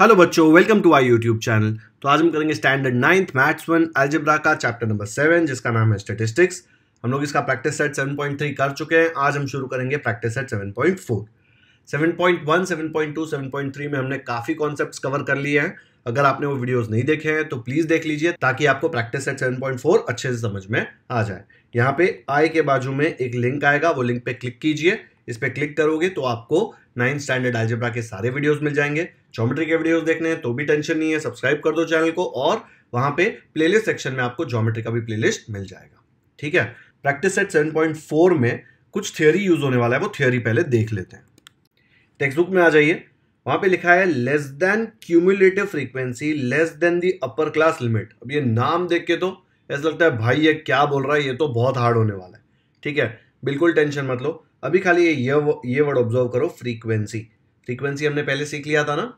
Hello बच्चों welcome to I YouTube channel तो आज हम करेंगे standard ninth maths one algebra का चैप्टर नंबर सेवन जिसका नाम है स्टेटिस्टिक्स हम लोग इसका प्रैक्टिस सेट 7.3 कर चुके हैं. आज हम शुरू करेंगे प्रैक्टिस सेट 7.4 7.1 7.2 7.3 में हमने काफ़ी कॉन्सेप्ट कवर कर लिए हैं. अगर आपने वो वीडियोस नहीं देखे हैं तो प्लीज़ देख लीजिए, ताकि आपको प्रैक्टिस सेट 7.4 अच्छे से समझ में आ जाए. यहाँ पे आई के बाजू में एक लिंक आएगा, वो लिंक पे क्लिक कीजिए. इस पर क्लिक करोगे तो आपको नाइन्थ स्टैंडर्ड एल्जेब्रा के सारे वीडियोस मिल जाएँगे। ज्योमेट्री के वीडियोस देखने हैं तो भी टेंशन नहीं है सब्सक्राइब कर दो चैनल को और वहाँ पे प्लेलिस्ट सेक्शन में आपको ज्योमेट्री का भी प्लेलिस्ट मिल जाएगा। ठीक है? प्रैक्टिस सेट 7.4 में कुछ थियोरी यूज़ होने वाला है, वो थियोरी पहले देख लेते हैं। टेक्स्ट बुक में आ जाइए। वहाँ पे लिखा है less than cumulative frequency less than the upper class limit अब ये नाम देख के तो ऐसा लगता है, भाई, ये क्या बोल रहा है? ये तो बहुत हार्ड होने वाला है। ठीक है? बिल्कुल टेंशन मत लो। अभी खाली ये ये वर्ड ऑब्ज़र्व करो फ्रीक्वेंसी फ्रीक्वेंसी हमने पहले सीख लिया था ना?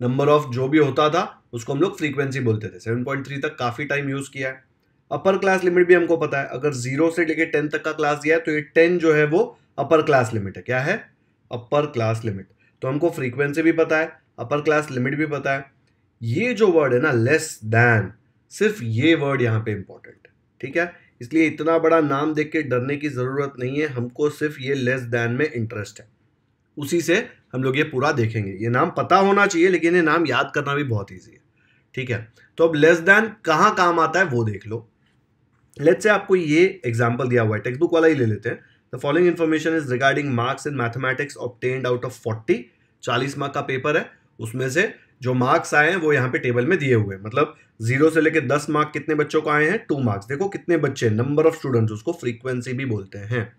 नंबर ऑफ़ जो भी होता था, उसको हम लोग फ्रीक्वेंसी बोलते थे. 7.3 तक काफ़ी टाइम यूज़ किया है. अपर क्लास लिमिट भी हमको पता है. अगर ज़ीरो से लेके टेन तक का क्लास दिया है तो ये टेन जो है वो अपर क्लास लिमिट है. क्या है? अपर क्लास लिमिट तो हमको फ्रीक्वेंसी भी पता है अपर क्लास लिमिट भी पता है. ये जो वर्ड है ना लेस दैन सिर्फ़ ये वर्ड यहाँ पे इंपॉर्टेंट ठीक है? इसलिए इतना बड़ा नाम देख के डरने की ज़रूरत नहीं है, हमको सिर्फ़ ये लेस दैन में इंटरेस्ट है। उसी से हम लोग ये पूरा देखेंगे। ये नाम पता होना चाहिए, लेकिन ये नाम याद करना भी बहुत ईजी है। ठीक है? तो अब लेस दैन कहाँ काम आता है, वो देख लो। लेट से आपको ये एग्ज़ाम्पल दिया हुआ है टेक्स्ट बुक वाला ही ले लेते हैं। The following information is regarding marks in mathematics obtained out of forty चालीस मार्क का पेपर है। उसमें से जो मार्क्स आए हैं, वो यहाँ पे टेबल में दिए हुए हैं। मतलब ज़ीरो से लेकर दस मार्क कितने बच्चों को आए हैं? टू मार्क्स देखो कितने बच्चे नंबर ऑफ़ स्टूडेंट्स उसको फ्रीक्वेंसी भी बोलते हैं।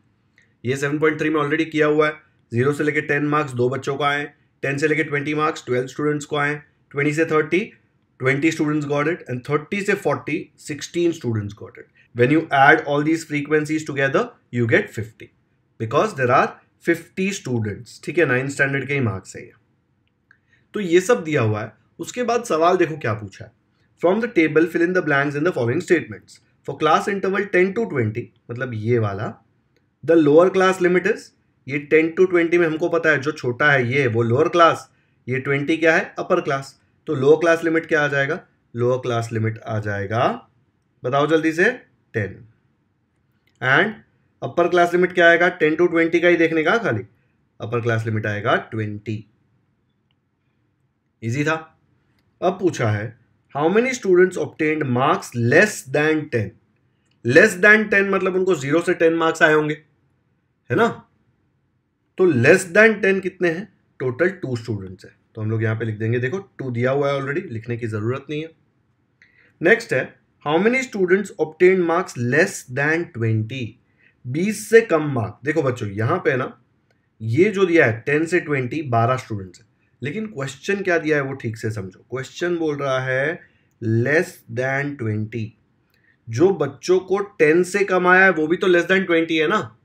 ये सेवन पॉइंट थ्री में ऑलरेडी किया हुआ है। ज़ीरो से लेकर टेन मार्क्स दो बच्चों को आए टेन से लेकर ट्वेंटी मार्क्स ट्वेल्व स्टूडेंट्स को आए ट्वेंटी से thirty twenty students got it and thirty से forty sixteen students got it when you add all these frequencies together you get fifty because there are fifty students ठीक है? Ninth standard के ही marks है ये। तो ये सब दिया हुआ है। उसके बाद सवाल देखो क्या पूछा है। From the table fill in the blanks in the following statements for class interval ten to twenty मतलब ये वाला। The lower class limit is ये टेन टू ट्वेंटी में हमको पता है, जो छोटा है ये, वो लोअर क्लास ये ट्वेंटी क्या है अपर क्लास तो लोअर क्लास लिमिट क्या आ जाएगा? लोअर क्लास लिमिट आ जाएगा, बताओ जल्दी से ten and upper class limit क्या आएगा? टेन टू ट्वेंटी का ही देखने का खाली। अपर क्लास लिमिट आएगा ट्वेंटी इजी था। अब पूछा है how many students obtained marks less than ten less than ten मतलब उनको ज़ीरो से टेन मार्क्स आए होंगे, है ना? तो लेस देन टेन कितने हैं? टोटल टू स्टूडेंट्स है। तो हम लोग यहाँ पे लिख देंगे, देखो टू दिया हुआ है ऑलरेडी लिखने की ज़रूरत नहीं है। नेक्स्ट है how many students obtain marks less than twenty बीस से कम मार्क देखो बच्चों, यहाँ पे ना, ये जो दिया है टेन से ट्वेंटी बारह स्टूडेंट्स है। लेकिन क्वेश्चन क्या दिया है वो ठीक से समझो। क्वेश्चन बोल रहा है लेस देन ट्वेंटी जो बच्चों को टेन से कम आया है, वो भी तो लेस देन ट्वेंटी है ना?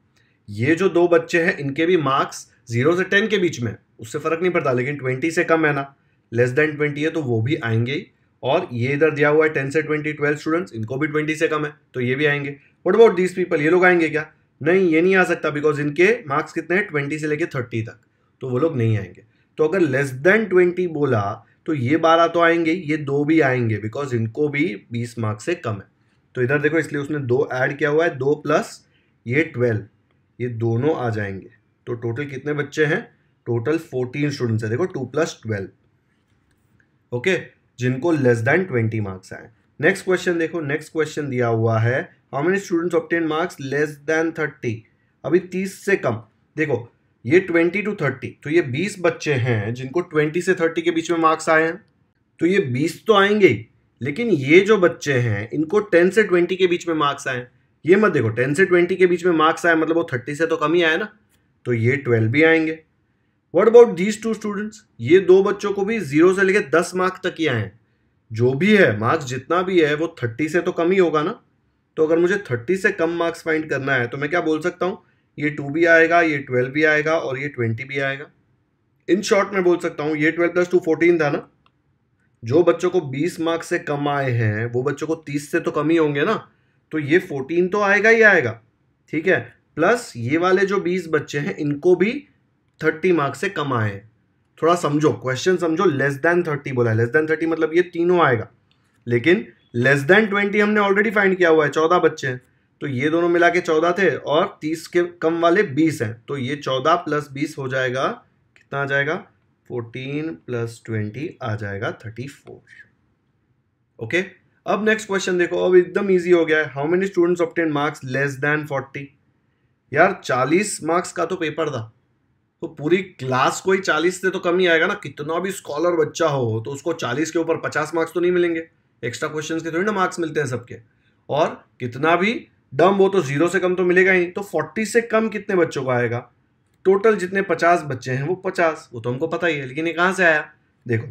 ये जो दो बच्चे हैं, इनके भी मार्क्स ज़ीरो से टेन के बीच में उससे फ़र्क नहीं पड़ता, लेकिन ट्वेंटी से कम है ना। लेस देन ट्वेंटी है तो वो भी आएँगे ही। और ये इधर दिया हुआ है टेन से ट्वेंटी ट्वेल्व स्टूडेंट्स इनको भी ट्वेंटी से कम है तो ये भी आएँगे। वट अबाउट दीज पीपल ये लोग आएँगे क्या? नहीं, ये नहीं आ सकता बिकॉज़ इनके मार्क्स कितने हैं? ट्वेंटी से लेके थर्टी तक। तो वो लोग नहीं आएँगे। तो अगर लेस देन ट्वेंटी बोला तो ये बारह तो आएँगे ये दो भी आएँगे बिकॉज़ इनको भी बीस मार्क्स से कम है। तो इधर देखो, इसलिए उसने दो ऐड किया हुआ है, दो प्लस ये ट्वेल्व ये दोनों आ जाएँगे। तो टोटल कितने बच्चे हैं? टोटल फोर्टीन स्टूडेंट्स है। देखो टू प्लस ट्वेल्व ओके जिनको लेस देन ट्वेंटी मार्क्स आए। नेक्स्ट क्वेश्चन देखो नेक्स्ट क्वेश्चन दिया हुआ है। How many students obtain marks less than thirty अभी तीस से कम। देखो ये ट्वेंटी टू थर्टी तो ये बीस बच्चे हैं जिनको ट्वेंटी से थर्टी के बीच में मार्क्स आए हैं। तो ये बीस तो आएँगे ही, लेकिन ये जो बच्चे हैं, इनको टेन से ट्वेंटी के बीच में मार्क्स आए ये मत देखो, टेन से ट्वेंटी के बीच में मार्क्स आए मतलब वो थर्टी से तो कम ही आए ना तो ये ट्वेल्व भी आएँगे। What about these two students ये दो बच्चों को भी ज़ीरो से लेकर दस मार्क्स तक ही आए हैं। जो भी है, मार्क्स जितना भी है, वो थर्टी से तो कम ही होगा ना। तो अगर मुझे थर्टी से कम मार्क्स फाइंड करना है तो मैं क्या बोल सकता हूँ? ये टू भी आएगा, ये ट्वेल्व भी आएगा और ये ट्वेंटी भी आएगा। इन शॉर्ट मैं बोल सकता हूँ, ये ट्वेल्व प्लस टू फोर्टीन था ना? जो बच्चों को बीस मार्क्स से कम आए हैं, वो बच्चों को तीस से तो कम ही होंगे ना? तो ये फोर्टीन तो आएगा ही आएगा, ठीक है? प्लस ये वाले जो बीस बच्चे हैं, इनको भी थर्टी मार्क्स से कम आए हैं। थोड़ा समझो, क्वेश्चन समझो, लेस देन थर्टी बोला है। लेस देन थर्टी मतलब ये तीनों आएगा। लेकिन लेस देन ट्वेंटी हमने ऑलरेडी फाइंड किया हुआ है, चौदह बच्चे हैं। तो ये दोनों मिला के चौदह थे और तीस के कम वाले बीस हैं। तो ये चौदह प्लस बीस हो जाएगा, कितना आ जाएगा? फोर्टीन प्लस ट्वेंटी आ जाएगा थर्टी फोर। ओके? अब नेक्स्ट क्वेश्चन देखो, अब एकदम इजी हो गया है। How many students obtain marks less than forty यार, चालीस मार्क्स का तो पेपर था। तो पूरी क्लास को ही चालीस से तो कम ही आएगा ना। कितना भी स्कॉलर बच्चा हो तो उसको चालीस के ऊपर पचास मार्क्स तो नहीं मिलेंगे। एक्स्ट्रा क्वेश्चन के थोड़ी ना मार्क्स मिलते हैं सबके। और कितना भी डम वो तो ज़ीरो से कम तो मिलेगा ही तो फोर्टी से कम कितने बच्चों को आएगा? टोटल जितने पचास बच्चे हैं, वो पचास। वो तो हमको पता ही है, लेकिन ये कहाँ से आया? देखो,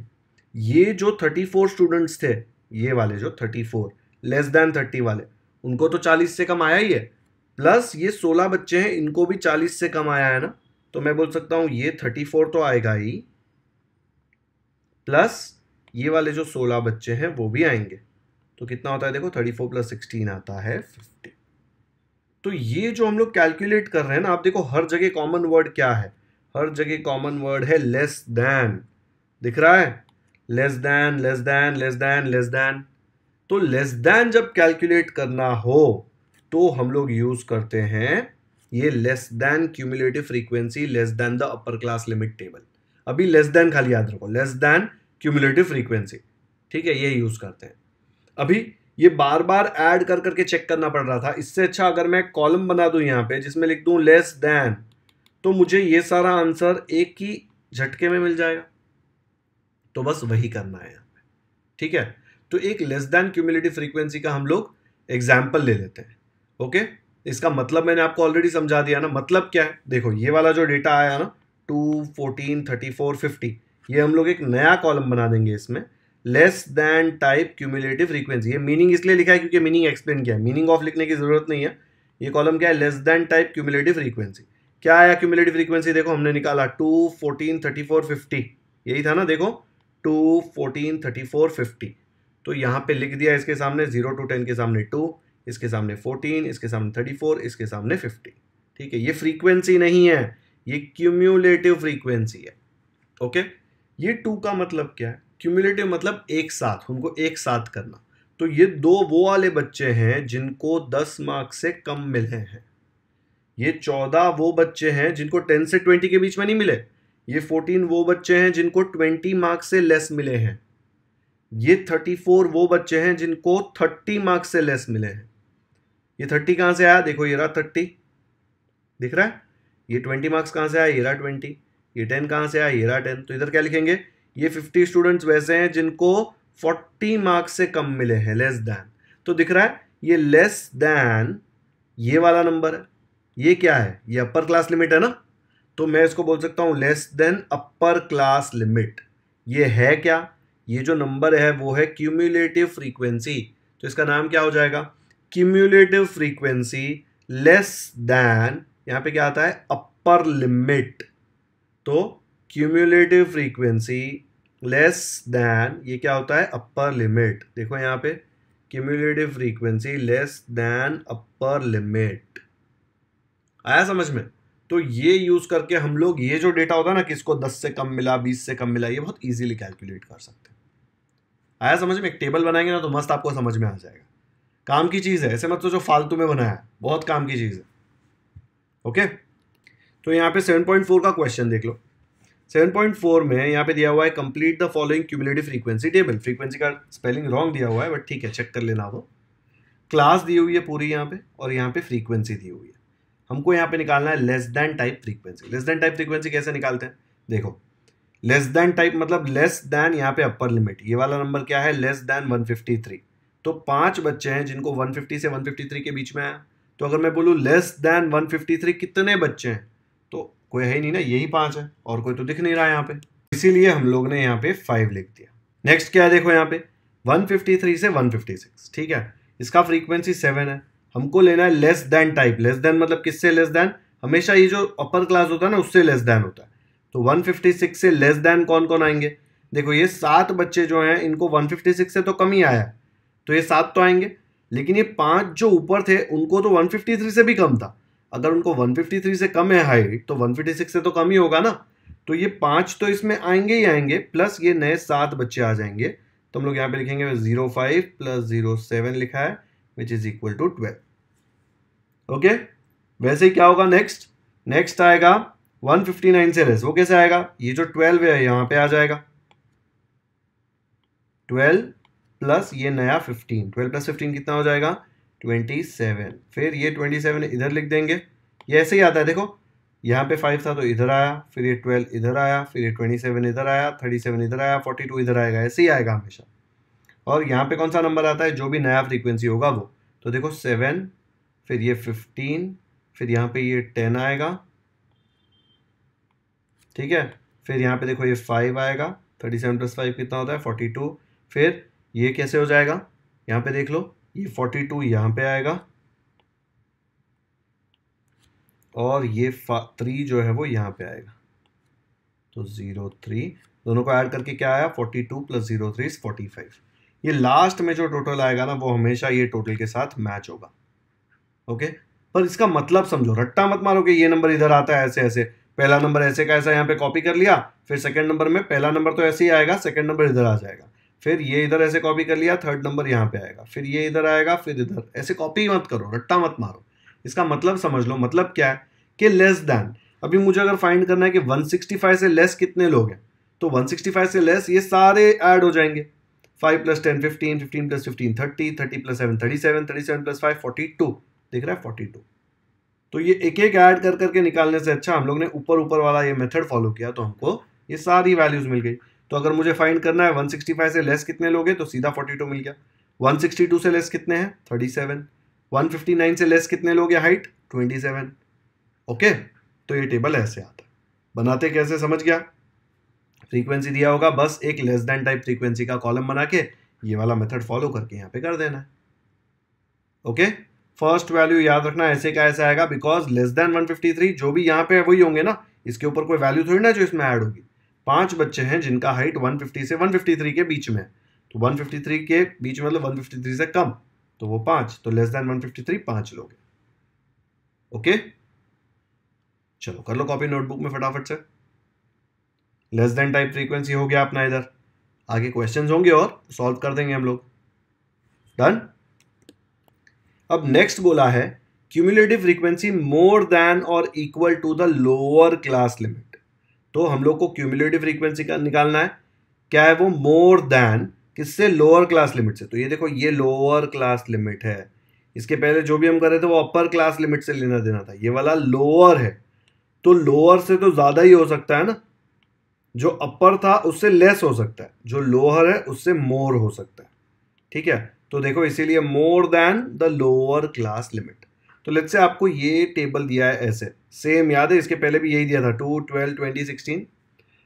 ये जो थर्टी फोर स्टूडेंट्स थे, ये वाले जो thirty four less than thirty वाले, उनको तो चालीस से कम आया ही है। प्लस ये सोलह बच्चे हैं, इनको भी चालीस से कम आया है ना? तो मैं बोल सकता हूँ, ये थर्टी फोर तो आएगा ही प्लस ये वाले जो सोलह बच्चे हैं, वो भी आएँगे। तो कितना होता है? देखो थर्टी फोर प्लस सिक्सटीन आता है तो ये जो हम लोग कैलकुलेट कर रहे हैं ना, आप देखो हर जगह कॉमन वर्ड क्या है? हर जगह कॉमन वर्ड है लेस देन दिख रहा है? Less than less than less than less than तो लेस देन जब कैलकुलेट करना हो तो हम लोग यूज़ करते हैं ये less than cumulative frequency less than the upper class limit table अभी लेस देन खाली याद रखो लेस देन क्यूमुलेटिव फ्रीक्वेंसी ठीक है, ये यूज़ करते हैं। अभी ये बार बार ऐड कर करके चेक करना पड़ रहा था। इससे अच्छा अगर मैं कॉलम बना दूँ यहाँ पे, जिसमें लिख दूँ लेस देन तो मुझे ये सारा आंसर एक ही झटके में मिल जाएगा। तो बस वही करना है यहाँ पे। ठीक है? तो एक लेस देन क्यूमुलेटिव फ्रीक्वेंसी का हम लोग एग्ज़ाम्पल ले लेते हैं। ओके इसका मतलब मैंने आपको ऑलरेडी समझा दिया ना। मतलब क्या है? देखो, ये वाला जो डेटा आया ना two fourteen thirty four fifty ये हम लोग एक नया कॉलम बना देंगे इसमें। Less than type cumulative frequency ये मीनिंग इसलिए लिखा है क्योंकि मीनिंग एक्सप्लेन किया है। मीनिंग ऑफ़ लिखने की ज़रूरत नहीं है। ये कॉलम क्या है? Less than type cumulative frequency क्या आया क्यूमुलेटिव फ्रीक्वेंसी देखो, हमने निकाला two fourteen thirty four fifty यही था ना, देखो। Two fourteen thirty four fifty तो यहाँ पे लिख दिया इसके सामने ज़ीरो टू टेन के सामने टू इसके सामने फोर्टीन इसके सामने थर्टी फोर इसके सामने फिफ्टी ठीक है, ये फ्रीक्वेंसी नहीं है। ये क्यूम्यूलेटिव फ्रीक्वेंसी है। ओके ये टू का मतलब क्या है? क्यूमुलेटिव मतलब एक साथ, उनको एक साथ करना। तो ये दो वो वाले बच्चे हैं जिनको दस मार्क्स से कम मिले हैं। ये चौदह वो बच्चे हैं जिनको टेन से ट्वेंटी के बीच में नहीं मिले। ये फोर्टीन वो बच्चे हैं जिनको ट्वेंटी मार्क्स से लेस मिले हैं। ये थर्टी फोर वो बच्चे हैं जिनको थर्टी मार्क्स से लेस मिले हैं। ये थर्टी कहाँ से आया? देखो, ये रहा थर्टी दिख रहा है? ये ट्वेंटी मार्क्स कहाँ से आया? ये रहा ट्वेंटी ये टेन कहाँ से आया? ये रहा टेन तो इधर क्या लिखेंगे? ये फिफ्टी स्टूडेंट्स वैसे हैं जिनको फोर्टी मार्क्स से कम मिले हैं लेस दैन तो दिख रहा है, ये लेस दैन ये वाला नंबर है। ये क्या है? ये अपर क्लास लिमिट है ना? तो मैं इसको बोल सकता हूँ less than upper class limit ये है क्या? ये जो नंबर है, वो है क्यूम्यूलेटिव फ्रीक्वेंसी तो इसका नाम क्या हो जाएगा? क्यूम्यूलेटिव फ्रीक्वेंसी लेस दैन यहाँ पे क्या आता है? अपर लिमिट तो क्यूम्यूलेटिव फ्रीक्वेंसी लेस दैन ये क्या होता है? अपर लिमिट देखो यहाँ पे cumulative frequency less than upper limit आया समझ में? तो ये यूज़ करके हम लोग, ये जो डेटा होता है ना, किसको 10 से कम मिला 20 से कम मिला, ये बहुत इजीली कैलकुलेट कर सकते हैं। आया समझ में? एक टेबल बनाएँगे ना तो मस्त आपको समझ में आ जाएगा। काम की चीज़ है, ऐसे मत जो फालतू में बनाया बहुत काम की चीज़ है। ओके तो यहाँ पे 7.4 का क्वेश्चन देख लो। 7.4 में यहाँ पे दिया हुआ है complete the following cumulative frequency table frequency का स्पेलिंग रॉन्ग दिया हुआ है बट ठीक है चेक कर लेना वो क्लास दी हुई है पूरी यहाँ पे, और यहाँ पे फ्रीक्वेंसी दी हुई है। हमको यहाँ पे निकालना है less than type frequency less than type frequency कैसे निकालते हैं? देखो लेस देन टाइप मतलब लेस देन यहाँ पे अपर लिमिट ये वाला नंबर क्या है? लेस देन 153 तो पाँच बच्चे हैं जिनको 150 से 153 के बीच में आया। तो अगर मैं बोलूँ लेस देन 153 कितने बच्चे हैं? तो कोई है ही नहीं ना, यही पाँच है, और कोई तो दिख नहीं रहा है यहाँ पे। इसीलिए हम लोग ने यहाँ पे फाइव लिख दिया। नेक्स्ट क्या देखो यहाँ पे? 153 से 156 ठीक है? इसका फ्रीक्वेंसी सेवन है। हमको लेना है less than type less than मतलब किससे लेस देन हमेशा ये जो अपर क्लास होता है ना, उससे लेस देन होता है। तो 156 से लेस देन कौन कौन आएँगे? देखो ये सात बच्चे जो हैं, इनको 156 से तो कम ही आया तो ये सात तो आएँगे, लेकिन ये पाँच जो ऊपर थे, उनको तो 153 से भी कम था। अगर उनको 153 से कम है हाइट तो 156 से तो कम ही होगा ना। तो ये पाँच तो इसमें आएँगे ही आएँगे प्लस ये नए सात बच्चे आ जाएँगे। तो हम लोग यहाँ पे लिखेंगे zero five plus zero seven लिखा है which is equal to twelve okay वैसे ही क्या होगा नेक्स्ट नेक्स्ट आएगा 159 से लेस वो कैसे आएगा? ये जो 12 है, यहाँ पे आ जाएगा। 12 प्लस ये नया 15 12 प्लस 15 कितना हो जाएगा? 27 फिर ये 27 इधर लिख देंगे। ये ऐसे ही आता है, देखो। यहाँ पे 5 था तो इधर आया, फिर ये 12 इधर आया, फिर ये 27 इधर आया 37 इधर आया 42 इधर आएगा। ऐसे ही आएगा हमेशा। और यहाँ पे कौन सा नंबर आता है? जो भी नया फ्रीक्वेंसी होगा वो। तो देखो सेवन फिर ये फिफ्टीन फिर यहाँ पे ये टेन आएगा। ठीक है? फिर यहाँ पे देखो ये फाइव आएगा। थर्टी सेवन प्लस फाइव कितना होता है? फोर्टी टू फिर ये कैसे हो जाएगा? यहाँ पे देख लो। ये फोर्टी टू यहाँ पर आएगा। और ये थ्री जो है वो यहाँ पे आएगा। तो ज़ीरो थ्री दोनों को ऐड करके क्या आया? Forty two plus zero three is forty five ये लास्ट में जो टोटल आएगा ना, वो हमेशा ये टोटल के साथ मैच होगा। ओके पर इसका मतलब समझो, रट्टा मत मारो कि ये नंबर इधर आता है ऐसे ऐसे। पहला नंबर ऐसे का ऐसा यहाँ पे कॉपी कर लिया, फिर सेकंड नंबर में पहला नंबर तो ऐसे ही आएगा सेकंड नंबर इधर आ जाएगा। फिर ये इधर ऐसे कॉपी कर लिया थर्ड नंबर यहाँ पे आएगा। फिर ये इधर आएगा, फिर इधर। ऐसे कॉपी मत करो, रट्टा मत मारो। इसका मतलब समझ लो मतलब क्या है? कि लेस दैन अभी मुझे अगर फाइंड करना है कि 165 से लेस कितने लोग हैं तो 165 से लेस ये सारे ऐड हो जाएँगे। Five plus ten fifteen fifteen plus fifteen thirty thirty plus seven thirty seven thirty seven plus five forty two दिख रहा है फोर्टी टू तो ये एक एक ऐड कर करके निकालने से अच्छा हम लोग ने ऊपर ऊपर वाला ये मेथड फॉलो किया तो हमको ये सारी वैल्यूज़ मिल गई। तो अगर मुझे फाइंड करना है 165 से लेस कितने लोग हैं तो सीधा 42 मिल गया। 162 से लेस कितने हैं? 37 159 से लेस कितने लोग हैं हाइट 27 ओके तो ये टेबल ऐसे आता है। बनाते कैसे? समझ गया? फ्रीक्वेंसी दिया होगा, बस एक लेस देन टाइप फ्रीक्वेंसी का कॉलम बना के ये वाला मेथड फॉलो करके यहाँ पे कर देना है। ओके फ़र्स्ट वैल्यू याद रखना, ऐसे का ऐसा आएगा बिकॉज़ लेस देन 153 जो भी यहाँ पे वही होंगे ना। इसके ऊपर कोई वैल्यू थोड़ी ना जो इसमें ऐड होगी। पाँच बच्चे हैं जिनका हाइट 150 से 153 के बीच में है। तो 153 के बीच में मतलब 153 से कम तो वो पाँच तो लेस देन 153 पाँच लोग ओके चलो, कर लो कॉपी नोटबुक में फटाफट से। लेस देन टाइप फ्रीक्वेंसी हो गया अपना इधर। आगे क्वेश्चंस होंगे और सॉल्व कर देंगे हम लोग। डन अब नेक्स्ट बोला है क्यूमुलेटिव फ्रीक्वेंसी मोर देन और equal to the lower class limit तो हम लोग को क्यूमुलेटिव फ्रीक्वेंसी का निकालना है। क्या है वो? मोर देन किससे? लोअर क्लास लिमिट से। तो ये देखो, ये लोअर क्लास लिमिट है। इसके पहले जो भी हम कर रहे थे, वो अपर क्लास लिमिट से लेना देना था। ये वाला लोअर है। तो लोअर से तो ज़्यादा ही हो सकता है ना। जो अपर था, उससे लेस हो सकता है। जो लोअर है, उससे मोर हो सकता है। ठीक है? तो देखो, इसीलिए more than the lower class limit तो लेट से आपको ये टेबल दिया है ऐसे। सेम याद है, इसके पहले भी यही दिया था टू ट्वेल्व ट्वेंटी सिक्सटीन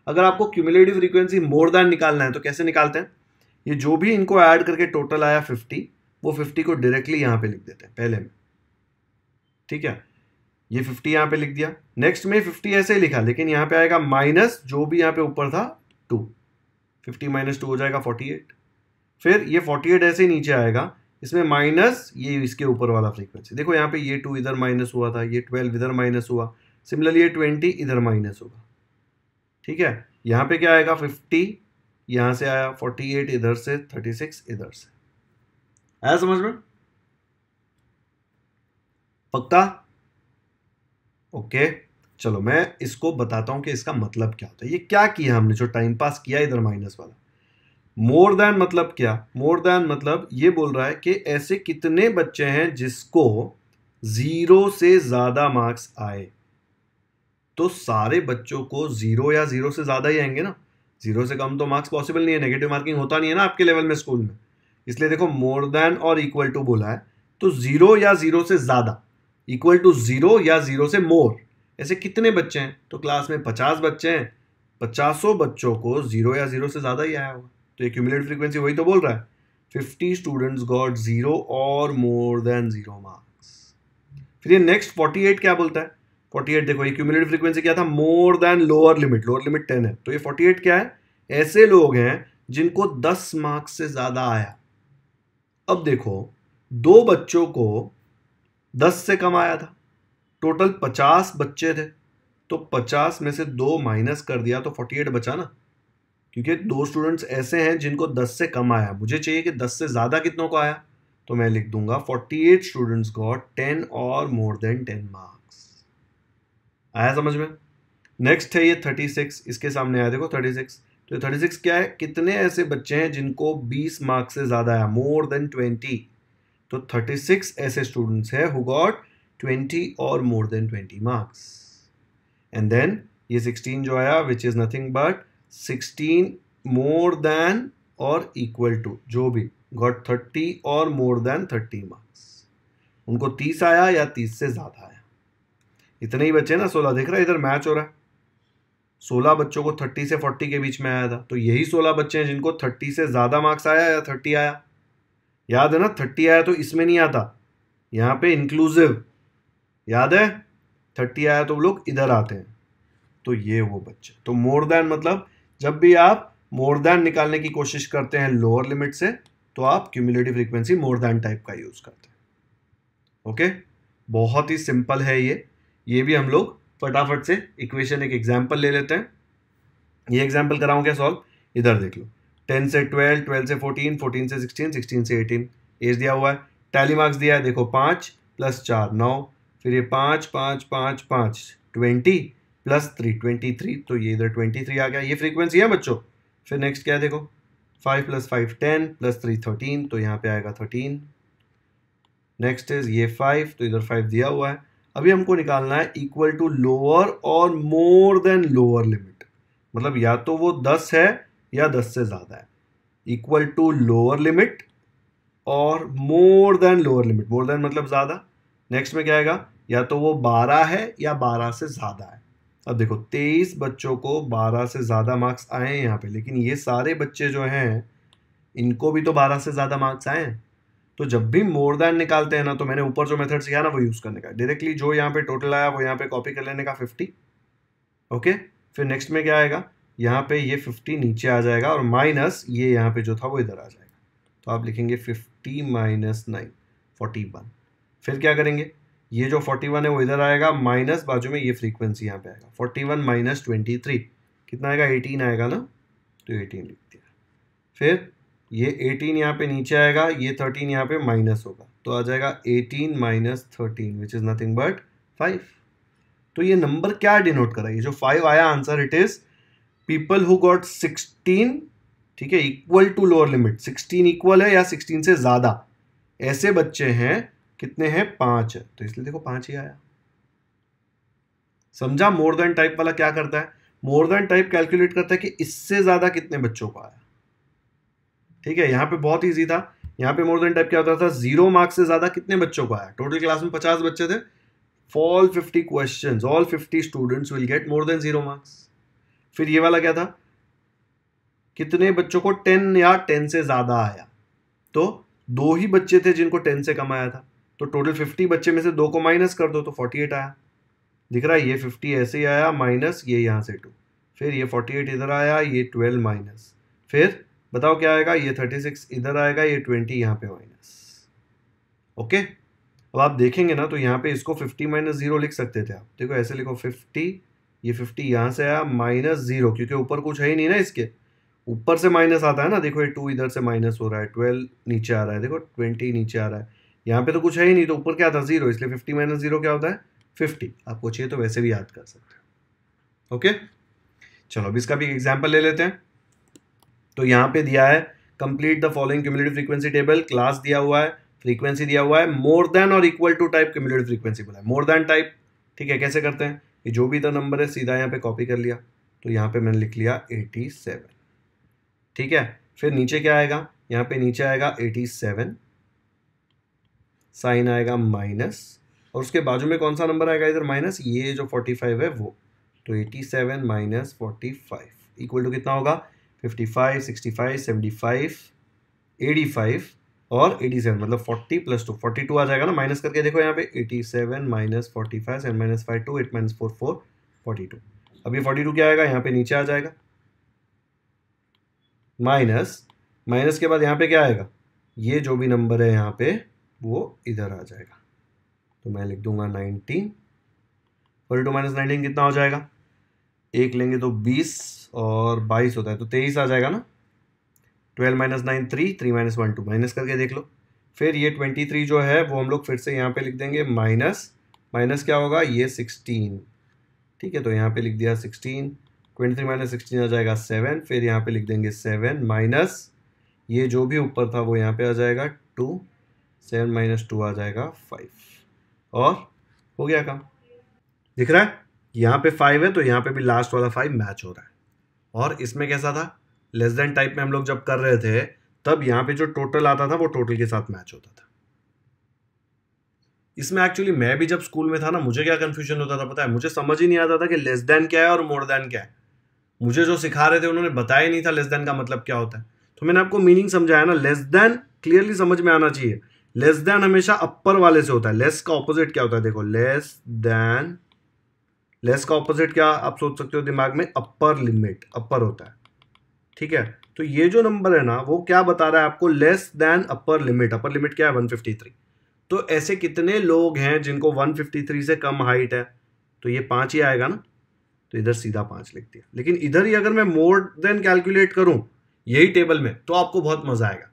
अगर आपको क्यूमुलेटिव फ्रीक्वेंसी मोर देन निकालना है तो कैसे निकालते हैं? ये जो भी इनको ऐड करके टोटल आया फिफ्टी वो फिफ्टी को डायरेक्टली यहाँ पे लिख देते हैं, पहले में। ठीक है? ये फिफ्टी यहाँ पे लिख दिया। नेक्स्ट में फिफ्टी ऐसे ही लिखा, लेकिन यहाँ पे आएगा माइनस जो भी यहाँ पे ऊपर था टू फिफ्टी माइनस टू हो जाएगा फोर्टी एट फिर ये 48 ऐसे ही नीचे आएगा इसमें माइनस ये इसके ऊपर वाला फ्रीक्वेंसी देखो यहाँ पे ये टू इधर माइनस हुआ था, ये ट्वेल्व इधर माइनस हुआ। सिमिलरली ये ट्वेंटी इधर माइनस होगा। ठीक है? यहाँ पे क्या आएगा? फिफ्टी यहाँ से आया फोर्टी एट इधर से थर्टी सिक्स इधर से। आया समझ में? पक्का? ओके, चलो मैं इसको बताता हूँ कि इसका मतलब क्या होता है। ये क्या किया हमने? जो टाइम पास किया इधर माइनस वाला। मोर देन मतलब क्या? मोर देन मतलब ये बोल रहा है कि ऐसे कितने बच्चे हैं जिसको ज़ीरो से ज़्यादा मार्क्स आए। तो सारे बच्चों को ज़ीरो या ज़ीरो से ज़्यादा ही आएँगे ना। ज़ीरो से कम तो मार्क्स पॉसिबल नहीं है नेगेटिव मार्किंग होता नहीं है ना आपके लेवल में स्कूल में। इसलिए देखो मोर देन और इक्वल टू बोला है तो ज़ीरो या ज़ीरो से ज़्यादा इक्वल टू ज़ीरो या ज़ीरो से मोर ऐसे कितने बच्चे हैं? तो क्लास में पचास बच्चे हैं, पचासों बच्चों को ज़ीरो या ज़ीरो से ज़्यादा ही आया होगा तो ये फ्रीक्वेंसी वही तो बोल रहा है। फिफ्टी स्टूडेंट्स गॉट ज़ीरो और मोर देन ज़ीरो मार्क्स फिर ये नेक्स्ट फोर्टी एट क्या बोलता है? फोर्टी एट देखो ये फ्रीक्वेंसी क्या था? More than lower limit lower limit ten है। तो ये फोर्टी एट क्या है? ऐसे लोग हैं जिनको दस मार्क्स से ज़्यादा आया। अब देखो, दो बच्चों को दस से कम आया था। टोटल पचास बच्चे थे। तो पचास में से दो माइनस कर दिया तो फोर्टी एट बचा ना। क्योंकि दो स्टूडेंट्स ऐसे हैं जिनको दस से कम आया। मुझे चाहिए कि दस से ज़्यादा कितनों को आया? तो मैं लिख दूँगा forty eight students got ten और मोर देन टेन मार्क्स आया समझ में? नेक्स्ट है ये थर्टी सिक्स इसके सामने आया, देखो थर्टी सिक्स तो थर्टी सिक्स क्या है? कितने ऐसे बच्चे हैं जिनको बीस मार्क्स से ज़्यादा आया मोर देन ट्वेंटी तो थर्टी सिक्स ऐसे स्टूडेंट्स है हु गॉट ट्वेंटी और more than twenty marks and then ये सिक्सटीन जो आया which is nothing but sixteen more than और इक्वल टू, जो भी गॉट थर्टी और मोर देन थर्टी मार्क्स। उनको तीस आया या तीस से ज़्यादा आया। इतने ही बच्चे ना सोलह, देख रहा है, इधर मैच हो रहा है। सोलह बच्चों को थर्टी से फोर्टी के बीच में आया था तो यही सोलह बच्चे हैं जिनको थर्टी से ज़्यादा मार्क्स आया या थर्टी आया। याद है ना, थर्टी आया तो इसमें नहीं आता। यहाँ पे इंक्लूसिव याद है? थर्टी आया तो लोग इधर आते हैं। तो ये वो बच्चे तो मोर देन मतलब जब भी आप मोर देन निकालने की कोशिश करते हैं लोअर लिमिट से तो आप cumulative frequency more than type का यूज़ करते हैं। ओके बहुत ही सिंपल है ये। ये भी हम लोग फटाफट से इक्वेशन एक एग्ज़ाम्पल ले लेते हैं। ये एग्ज़ाम्पल कराऊँ क्या सॉल्व इधर देख लो। टेन से ट्वेल्व ट्वेल्व से फोर्टीन फोर्टीन से सिक्सटीन सिक्सटीन से एटीन एज दिया हुआ है। टैली मार्क्स दिया है। देखो, पाँच प्लस चार, नौ। फिर ये पाँच पाँच पाँच पाँच। Twenty plus three twenty three तो ये इधर ट्वेंटी थ्री आ गया। ये फ्रीक्वेंसी है बच्चों। फिर नेक्स्ट क्या है देखो? Five plus five ten plus three thirteen तो यहाँ पे आएगा थर्टीन नेक्स्ट इज़ ये फाइव तो इधर फाइव दिया हुआ है। अभी हमको निकालना है इक्वल टू लोअर और मोर देन लोअर लिमिट मतलब या तो वो दस है या दस से ज़्यादा है। इक्वल टू लोअर लिमिट और more than lower limit more than मतलब ज़्यादा। नेक्स्ट में क्या आएगा? या तो वो बारह है या बारह से ज़्यादा है। अब देखो, तेईस बच्चों को बारह से ज़्यादा मार्क्स आए हैं यहाँ पे, लेकिन ये सारे बच्चे जो हैं, इनको भी तो बारह से ज़्यादा मार्क्स आए हैं। तो जब भी मोर दैन निकालते हैं ना तो मैंने ऊपर जो मेथड सिखाया ना, वो यूज़ करने का डायरेक्टली जो यहाँ पे टोटल आया, वो यहाँ पे कॉपी कर लेने का फिफ्टी ओके फिर नेक्स्ट में क्या आएगा? यहाँ पे ये फिफ्टी नीचे आ जाएगा और माइनस ये यहाँ पे जो था, वो इधर आ जाएगा। तो आप लिखेंगे fifty minus nine forty one फिर क्या करेंगे? ये जो 41 है, वो इधर आएगा माइनस बाजू में ये फ्रीक्वेंसी यहाँ पे आएगा। 41 वन माइनस ट्वेंटी कितना आएगा? 18 आएगा ना? तो 18 लिख दिया। फिर ये 18 यहाँ पे नीचे आएगा, ये 13 यहाँ पे माइनस होगा। तो आ जाएगा 18 minus thirteen which is nothing but 5 तो ये नंबर क्या डिनोट कर? ये जो 5 आया answer it is people who got 16 ठीक है equal to lower limit 16 equal है या 16 से ज़्यादा? ऐसे बच्चे हैं कितने हैं? पाँच। तो इसलिए देखो पाँच ही आया। समझा? मोर देन टाइप वाला क्या करता है? मोर देन टाइप कैलकुलेट करता है कि इससे ज़्यादा कितने बच्चों को आया। ठीक है? यहाँ पे बहुत ईजी था। यहाँ पे मोर देन टाइप क्या होता था? ज़ीरो मार्क्स से ज़्यादा कितने बच्चों को आया? टोटल क्लास में पचास बच्चे थे। Fall fifty question all fifty students will get more than zero marks फिर ये वाला क्या था? कितने बच्चों को? टेन या टेन से ज़्यादा आया। तो दो ही बच्चे थे जिनको टेन से कम आया था। तो टोटल फिफ्टी बच्चे में से दो को माइनस कर दो तो फोर्टी एट आया। दिख रहा है, ये फिफ्टी ऐसे ही आया माइनस ये यहाँ से टू फिर ये फोर्टी एट इधर आया, ये ट्वेल्व माइनस फिर बताओ क्या आएगा, ये थर्टी सिक्स इधर आएगा, ये ट्वेंटी यहाँ पे माइनस ओके अब आप देखेंगे ना तो यहाँ पे इसको फिफ्टी माइनस ज़ीरो लिख सकते थे आप। देखो, ऐसे लिखो फिफ्टी ये फिफ्टी यहाँ से आया माइनस ज़ीरो क्योंकि ऊपर कुछ है ही नहीं ना इसके। ऊपर से माइनस आता है ना, देखो, ये टू इधर से माइनस हो रहा है ट्वेल्व नीचे आ रहा है, देखो ट्वेंटी नीचे आ रहा है। यहाँ पे तो कुछ है ही नहीं तो ऊपर क्या था? ज़ीरो इसलिए फिफ्टी माइनस ज़ीरो क्या होता है? फिफ्टी आपको चाहिए तो वैसे भी याद कर सकते हैं। ओके चलो, अब इसका भी एग्ज़ाम्पल ले लेते हैं। तो यहाँ पे दिया है complete the following cumulative frequency table class दिया हुआ है फ्रीक्वेंसी दिया हुआ है मोर देन और equal to type cumulative frequency बोला है। मोर देन टाइप ठीक है, कैसे करते हैं? ये जो भी था नंबर है, सीधा यहाँ पे कॉपी कर लिया। तो यहाँ पे मैंने लिख लिया एटी सेवन ठीक है? फिर नीचे क्या आएगा? यहाँ पे नीचे आएगा एटी सेवन साइन आएगा माइनस, और उसके बाजू में कौन सा नंबर आएगा इधर? माइनस, ये जो फोर्टी फाइव है वो। तो eighty seven minus forty five equal to कितना होगा? Fifty five sixty five seventy five eighty five और एटी सेवन मतलब forty plus two forty two आ जाएगा ना? माइनस करके देखो यहाँ पे eighty seven minus forty five seven minus five two eight minus four four forty two अभी forty two क्या आएगा? यहाँ पे नीचे आ जाएगा। माइनस माइनस के बाद यहाँ पे क्या आएगा? ये जो भी नंबर है यहाँ पे वो इधर आ जाएगा। तो मैं लिख दूँगा nineteen. Forty two minus nineteen कितना हो जाएगा? एक लेंगे तो बीस और बाईस होता है तो तेईस आ जाएगा ना? Twelve minus nine three three minus one two. Minus करके देख लो। फिर ये ट्वेंटी थ्री जो है, वो हम लोग फिर से यहाँ पे लिख देंगे माइनस। माइनस क्या होगा? ये सिक्सटीन। ठीक है तो यहाँ पे लिख दिया sixteen. Twenty three minus sixteen आ जाएगा सेवन। फिर यहाँ पे लिख देंगे सेवन माइनस। ये जो भी ऊपर था, वो यहाँ पे आ जाएगा टू। सेवन माइनस टू आ जाएगा फाइव। और हो गया काम। दिख रहा है? यहाँ पे फाइव है तो यहाँ पे भी लास्ट वाला फाइव मैच हो रहा है। और इसमें कैसा था? लेस देन टाइप में हम लोग जब कर रहे थे, तब यहाँ पे जो टोटल आता था, वो टोटल के साथ मैच होता था। इसमें एक्चुअली मैं भी जब स्कूल में था ना, मुझे क्या कंफ्यूजन होता था पता है? मुझे समझ ही नहीं आता था कि लेस देन क्या है और मोर देन क्या है। मुझे जो सिखा रहे थे, उन्होंने बताया नहीं था लेस देन का मतलब क्या होता है। तो मैंने आपको मीनिंग समझाया ना लेस देन क्लियरली समझ में आना चाहिए। लेस देन हमेशा अपर वाले से होता है। लेस का ऑपोजिट क्या होता है? देखो लेस देन लेस का ऑपोजिट क्या आप सोच सकते हो दिमाग में? अपर लिमिट अपर होता है। ठीक है? तो ये जो नंबर है ना, वो क्या बता रहा है आपको? Less than upper limit upper limit क्या है? 153 तो ऐसे कितने लोग हैं जिनको 153 से कम हाइट है? तो ये पाँच ही आएगा ना? तो इधर सीधा पाँच लिख दिया। लेकिन इधर ही अगर मैं मोर देन कैलकुलेट करूँ, यही टेबल में तो आपको बहुत मज़ा आएगा।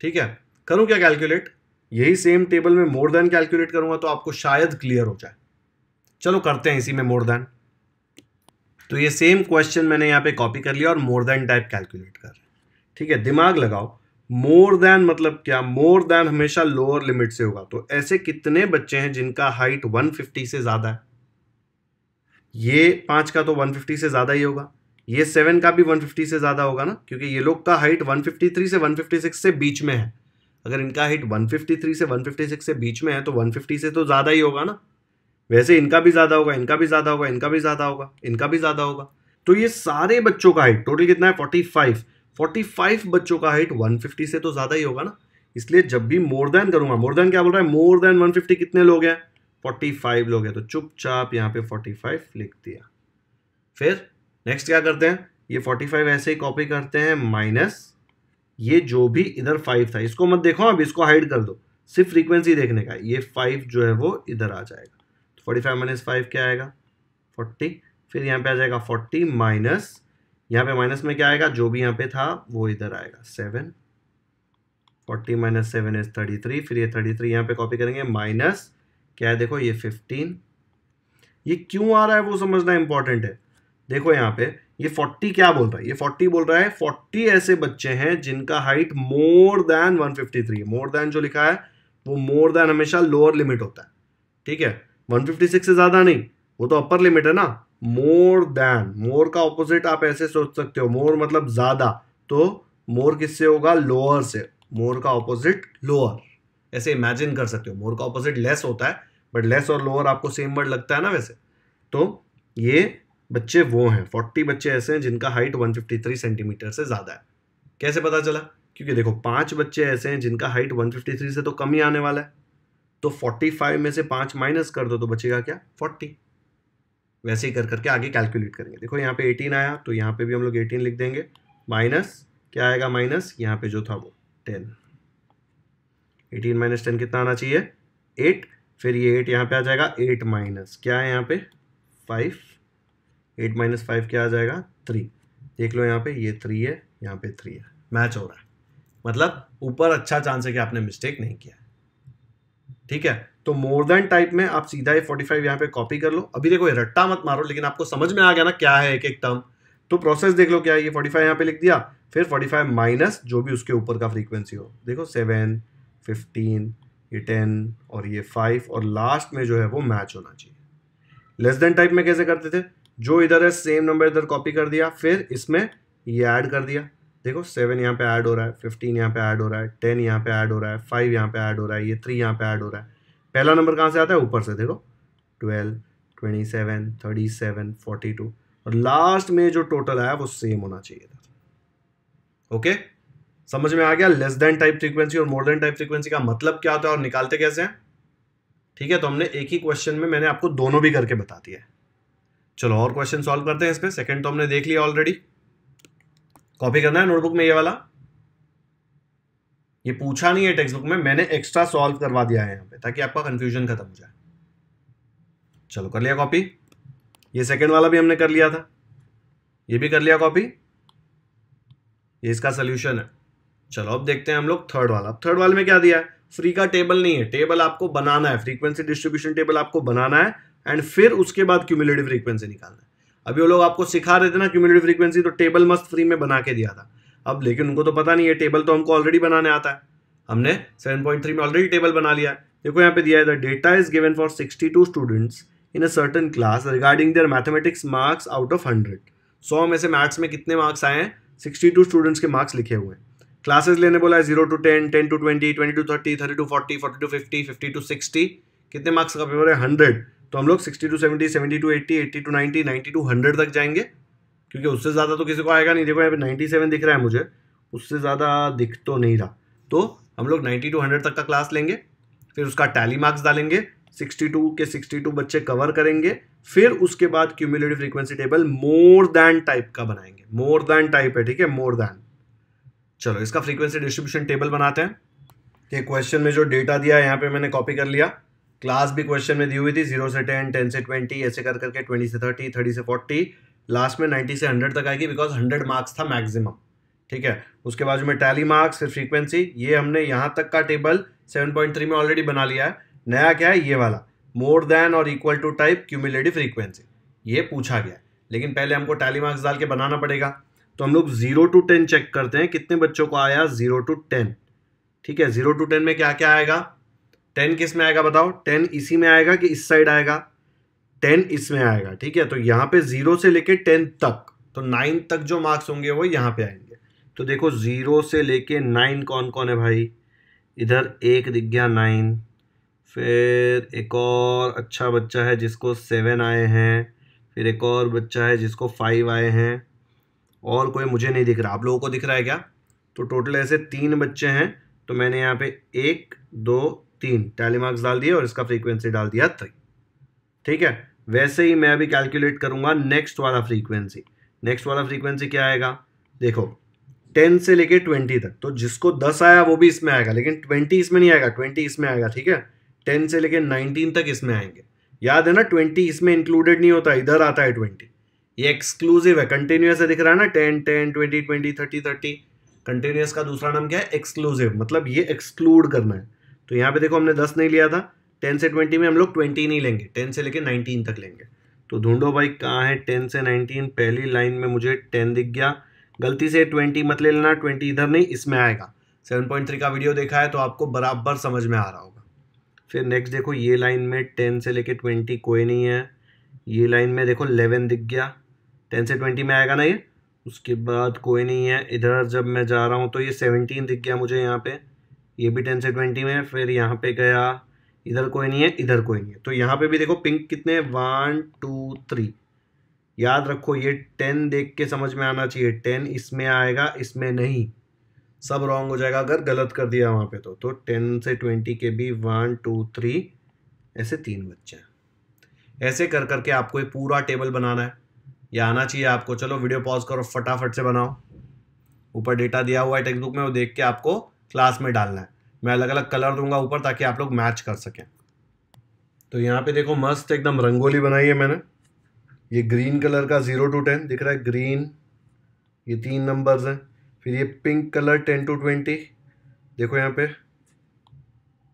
ठीक है? करूँ क्या कैलकुलेट यही सेम टेबल में मोर देन कैलकुलेट करूँगा तो आपको शायद क्लियर हो जाए। चलो करते हैं इसी में मोर देन तो ये सेम क्वेश्चन मैंने यहाँ पे कॉपी कर लिया और मोर देन टाइप कैलकुलेट कर ठीक है, दिमाग लगाओ। मोर देन मतलब क्या? मोर देन हमेशा लोअर लिमिट से होगा। तो ऐसे कितने बच्चे हैं जिनका हाइट 150 से ज़्यादा है? ये पाँच का तो 150 से ज़्यादा ही होगा। ये सेवन का भी 150 से ज़्यादा होगा ना? क्योंकि ये लोग का हाइट 153 से 156 से बीच में है। अगर इनका हाइट 153 से 156 से बीच में है तो 150 से तो ज़्यादा ही होगा ना। वैसे इनका भी ज़्यादा होगा, इनका भी ज़्यादा होगा, इनका भी ज़्यादा होगा, इनका भी ज़्यादा होगा। तो ये सारे बच्चों का हाइट टोटल कितना है? 45 45 बच्चों का हाइट 150 से तो ज़्यादा ही होगा ना। इसलिए जब भी मोर देन करूँगा मोर देन क्या बोल रहा है? मोर देन 150 कितने लोग हैं? 45 लोग हैं। तो चुपचाप यहाँ पे 45 लिख दिया। फिर नेक्स्ट क्या करते हैं? ये 45 ऐसे ही कॉपी करते हैं माइनस ये जो भी इधर फाइव था, इसको मत देखो, अब इसको हाइड कर दो। सिर्फ़ फ्रीक्वेंसी देखने का ये फाइव जो है वो इधर आ जाएगा। तो फोर्टी फाइव माइनस फाइव क्या आएगा? फोर्टी फिर यहाँ पे आ जाएगा फोर्टी माइनस यहाँ पे माइनस में क्या आएगा? जो भी यहाँ पे था, वो इधर आएगा। Seven forty minus seven is thirty three फिर ये थर्टी थ्री यहाँ पे कॉपी करेंगे। माइनस क्या है? देखो, ये फिफ्टीन ये क्यों आ रहा है वो समझना इंपॉर्टेंट है। देखो यहाँ पे ये 40 क्या बोल रहा है? ये 40 बोल रहा है 40 ऐसे बच्चे हैं जिनका height more than 153 more than जो लिखा है, वो मोर देन हमेशा लोअर लिमिट होता है। ठीक है? 156 से ज़्यादा नहीं, वो तो अपर लिमिट है ना। मोर देन मोर का ऑपोजिट आप ऐसे सोच सकते हो। मोर मतलब ज़्यादा तो मोर किससे होगा? लोअर से। मोर का ऑपोजिट लोअर ऐसे इमेजिन कर सकते हो। मोर का ऑपोजिट लेस होता है बट लेस और लोअर आपको सेम वर्ड लगता है ना वैसे। तो ये बच्चे वो हैं फोर्टी बच्चे ऐसे हैं जिनका हाइट 153 सेंटीमीटर से ज़्यादा है। कैसे पता चला? क्योंकि देखो, पाँच बच्चे ऐसे हैं जिनका हाइट 153 से तो कम ही आने वाला है। तो 45 में से पाँच माइनस कर दो तो बचेगा क्या? 40 वैसे ही कर करके आगे कैलकुलेट करेंगे। देखो, यहाँ पे 18 आया तो यहाँ पे भी हम लोग 18 लिख देंगे। माइनस क्या आएगा माइनस यहाँ पे जो था वो 10 18 माइनस टेन कितना आना चाहिए? 8 फिर ये 8 यहाँ पे आ जाएगा 8 माइनस क्या है यहाँ पे? 5 एट माइनस फाइव क्या आ जाएगा? थ्री। देख लो यहाँ पे, ये थ्री है, यहाँ पे थ्री है। मैच हो रहा है। मतलब ऊपर अच्छा चांस है कि आपने मिस्टेक नहीं किया। ठीक है? तो मोर देन टाइप में आप सीधा ही फोर्टी फाइव यहाँ पे कॉपी कर लो। अभी देखो, ये रट्टा मत मारो, लेकिन आपको समझ में आ गया ना क्या है एक एक टर्म तो प्रोसेस देख लो क्या ये फोर्टी फाइव यहाँ पे लिख दिया। फिर फोर्टी फाइव माइनस जो भी उसके ऊपर का फ्रीक्वेंसी हो। देखो सेवन फिफ्टीन ये टेन और ये फाइव और लास्ट में जो है वो मैच होना चाहिए। लेस देन टाइप में कैसे करते थे? जो इधर है सेम नंबर इधर कॉपी कर दिया, फिर इसमें ये ऐड कर दिया। देखो सेवन यहाँ पे ऐड हो रहा है फिफ्टीन यहाँ पे ऐड हो रहा है टेन यहाँ पे ऐड हो रहा है फाइव यहाँ पे ऐड हो रहा है, ये थ्री यहाँ पे ऐड हो रहा है। पहला नंबर कहाँ से आता है? ऊपर से, देखो। Twelve twenty seven thirty seven forty two और लास्ट में जो टोटल आया, वो सेम होना चाहिए था। ओके समझ में आ गया? लेस देन टाइप फ्रीक्वेंसी और मोर देन टाइप फ्रीक्वेंसी का मतलब क्या होता है और निकालते कैसे हैं? ठीक है तो हमने एक ही क्वेश्चन में मैंने आपको दोनों भी करके बता दिया है। चलो और क्वेश्चन सॉल्व करते हैं इस पर सेकेंड तो हमने देख लिया ऑलरेडी कॉपी करना है नोटबुक में ये वाला। ये पूछा नहीं है टेक्स्ट बुक में, मैंने एक्स्ट्रा सॉल्व करवा दिया है यहाँ पे, ताकि आपका कंफ्यूजन खत्म हो जाए। चलो कर लिया कॉपी ये सेकेंड वाला भी हमने कर लिया था। ये भी कर लिया कॉपी ये इसका सोल्यूशन है। चलो अब देखते हैं हम लोग थर्ड वाला। अब थर्ड वाले में क्या दिया है? फ्री का टेबल नहीं है। टेबल आपको बनाना है। फ्रीक्वेंसी डिस्ट्रीब्यूशन टेबल आपको बनाना है। एंड फिर उसके बाद क्यूमुलेटिव फ्रीक्वेंसी निकालना है। अभी वो लोग आपको सिखा रहे थे ना क्यूमुलेटिव फ्रीक्वेंसी तो टेबल मस्त फ्री में बना के दिया था। अब लेकिन उनको तो पता नहीं है टेबल तो हमको ऑलरेडी बनाने आता है। हमने 7.3 में ऑलरेडी टेबल बना लिया देखो यहाँ पे दिया है data is given for 62 students in a certain class regarding their mathematics marks out of 100 सौ में से मैथ्स में कितने मार्क्स आए हैं? 62 स्टूडेंट्स के मार्क्स लिखे हुए हैं। क्लासेस लेने बोला है zero to ten ten to twenty twenty to thirty thirty to forty forty to fifty fifty to sixty कितने मार्क्स का पेपर है? हंड्रेड तो हम लोग sixty to seventy seventy to eighty eighty to ninety ninety to hundred तक जाएँगे। क्योंकि उससे ज़्यादा तो किसी को आएगा नहीं। देखो यहाँ पे नाइन्टी सेवन दिख रहा है मुझे। उससे ज़्यादा दिख तो नहीं रहा। तो हम लोग नाइन्टी टू हंड्रेड तक का क्लास लेंगे। फिर उसका टैली मार्क्स डालेंगे। सिक्सटी टू के सिक्सटी टू बच्चे कवर करेंगे। फिर उसके बाद cumulative frequency table more than type का बनाएँगे। मोर दैन टाइप है, ठीक है? मोर दैन चलो, इसका फ्रीक्वेंसी डिस्ट्रीब्यूशन टेबल बनाते हैं। ये क्वेश्चन में जो डेटा दिया है, यहाँ पे मैंने कॉपी कर लिया। क्लास भी क्वेश्चन में दी हुई थी ज़ीरो से टेन टेन से ट्वेंटी ऐसे कर करके ट्वेंटी से थर्टी थर्टी से फोर्टी लास्ट में नाइन्टी से हंड्रेड तक आएगी बिकॉज़ हंड्रेड मार्क्स था मैक्सिमम ठीक है? उसके बाद में टैली मार्क्स फिर फ्रीक्वेंसी ये हमने यहाँ तक का टेबल सेवन पॉइंट थ्री में ऑलरेडी बना लिया है। नया क्या है? ये वाला मोर देन और equal to type cumulative frequency ये पूछा गया लेकिन पहले हमको टैली मार्क्स डाल के बनाना पड़ेगा। तो हम लोग ज़ीरो टू टेन चेक करते हैं, कितने बच्चों को आया ज़ीरो टू टेन ठीक है? ज़ीरो टू टेन में क्या क्या आएगा? टेन किसमें आएगा बताओ? टेन इसी में आएगा कि इस साइड आएगा? टेन इसमें आएगा, ठीक है? तो यहाँ पे ज़ीरो से लेके टेन तक तो नाइन तक जो मार्क्स होंगे वो यहाँ पे आएँगे। तो देखो, ज़ीरो से लेके नाइन कौन कौन है भाई? इधर एक दिख गया नाइन, फिर एक और अच्छा बच्चा है जिसको सेवन आए हैं, फिर एक और बच्चा है जिसको फाइव आए हैं, और कोई मुझे नहीं दिख रहा। आप लोगों को दिख रहा है क्या? तो टोटल ऐसे तीन बच्चे हैं तो मैंने यहाँ पे एक, दो तीन टैली मार्क्स डाल दिए और इसका फ्रीक्वेंसी डाल दिया थ्री ठीक है? वैसे ही मैं अभी कैलकुलेट करूँगा नेक्स्ट वाला फ्रीक्वेंसी नेक्स्ट वाला फ्रीक्वेंसी क्या आएगा? देखो टेन से लेके ट्वेंटी तक तो जिसको दस आया वो भी इसमें आएगा, लेकिन ट्वेंटी इसमें नहीं आएगा ट्वेंटी इसमें आएगा, ठीक है? टेन से लेके नाइनटीन तक इसमें आएँगे। याद है ना ट्वेंटी इसमें इंक्लूडेड नहीं होता, इधर आता है ट्वेंटी ये एक्सक्लूसिव है कंटिन्यूस दिख रहा है ना? Ten ten twenty twenty thirty thirty continuous का दूसरा नाम क्या है? एक्सक्लूसिव मतलब ये एक्सक्लूड करना है। तो यहाँ पे देखो हमने दस नहीं लिया था, टेन से ट्वेंटी में हम लोग ट्वेंटी नहीं लेंगे, टेन से लेके नाइनटीन तक लेंगे। तो ढूंढो भाई कहाँ है टेन से नाइनटीन, पहली लाइन में मुझे टेन दिख गया। गलती से ट्वेंटी मत ले लेना, ट्वेंटी इधर नहीं, इसमें आएगा। सेवन पॉइंट थ्री का वीडियो देखा है तो आपको बराबर समझ में आ रहा होगा। फिर नेक्स्ट देखो ये लाइन में टेन से लेके ट्वेंटी कोई नहीं है। ये लाइन में देखो इलेवन दिख गया। टेन से ट्वेंटी में आएगा ना ये? उसके बाद कोई नहीं है। इधर जब मैं जा रहा हूँ तो ये सेवनटीन दिख गया मुझे यहाँ पे। ये भी टेन से ट्वेंटी में, फिर यहाँ पे गया, इधर कोई नहीं है, इधर कोई नहीं है। तो यहाँ पे भी देखो पिंक कितने वन, टू, थ्री। याद रखो, ये टेन देख के समझ में आना चाहिए। टेन इसमें आएगा, इसमें नहीं। सब रॉन्ग हो जाएगा अगर गलत कर दिया वहाँ पे तो। तो टेन से ट्वेंटी के भी वन, टू, थ्री, ऐसे तीन बच्चे हैं। ऐसे कर करके आपको एक पूरा टेबल बनाना है। या आना चाहिए आपको। चलो, वीडियो पॉज करो, फटाफट से बनाओ। ऊपर डेटा दिया हुआ है टेक्स्ट बुक में, वो देख के आपको क्लास में डालना है। मैं अलग अलग कलर दूँगा ऊपर ताकि आप लोग मैच कर सकें। तो यहाँ पे देखो मस्त एकदम रंगोली बनाई है मैंने। ये ग्रीन कलर का ज़ीरो टू टेन दिख रहा है, ग्रीन। ये तीन नंबर्स हैं। फिर ये pink colour ten to twenty. देखो यहाँ पे।